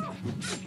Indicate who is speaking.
Speaker 1: Ah!